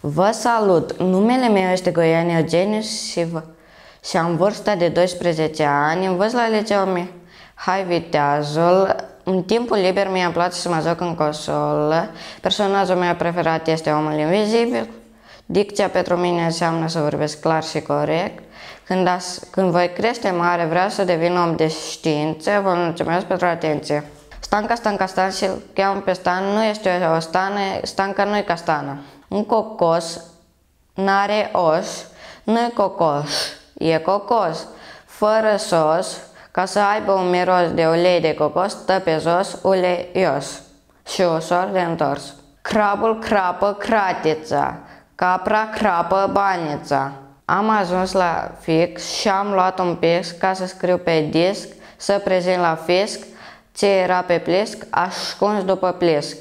Vă salut! Numele meu este Goian Eugenius și, vă, și am vârsta de 12 ani. Învăț la liceu Hai Viteazul. În timpul liber mi-a place să mă joc în consolă. Personajul meu preferat este omul invizibil. Dicția pentru mine înseamnă să vorbesc clar și corect. Când, as, când voi crește mare, vreau să devin om de știință. Vă mulțumesc pentru atenție. Stanca, stanca, stan și cheamă pe stan nu este o stană, stanca nu e castană. Un cocos n-are os, nu e cocos, e cocos. Fără sos, ca să aibă un miros de ulei de cocos, stă pe jos uleios și ușor de întors. Crabul crapă cratița, capra crapă banița. Am ajuns la fix și am luat un pix ca să scriu pe disc, să prezint la fisc ce era pe plisc, ascuns după plisc.